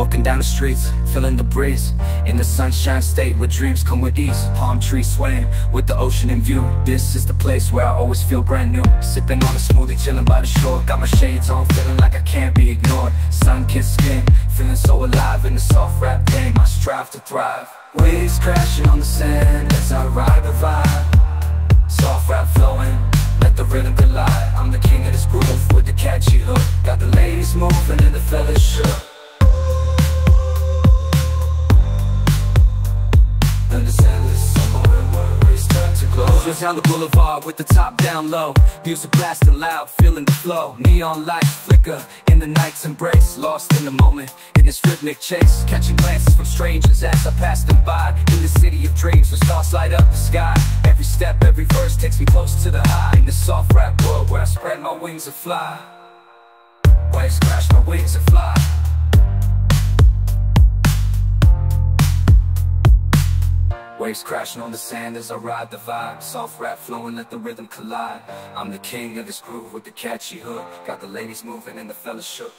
Walking down the streets, feeling the breeze. In the sunshine state where dreams come with ease. Palm trees swaying with the ocean in view. This is the place where I always feel brand new. Sipping on a smoothie, chilling by the shore. Got my shades on, feeling like I can't be ignored. Sun-kissed skin, feeling so alive In the soft rap game, I strive to thrive. Waves crashing on the sand as I ride Just down the boulevard with the top down low. Music blasting loud, feeling the flow. Neon lights flicker in the night's embrace. Lost in the moment, in this rhythmic chase. Catching glances from strangers as I pass them by. In the city of dreams where stars light up the sky. Every step, every verse takes me close to the high. In the soft rap world where I spread my wings and fly. Waves crash my wings and fly Waves crashing on the sand as I ride the vibe. Soft rap flowing, let the rhythm collide. I'm the king of this groove with the catchy hook. Got the ladies moving and the fellas shook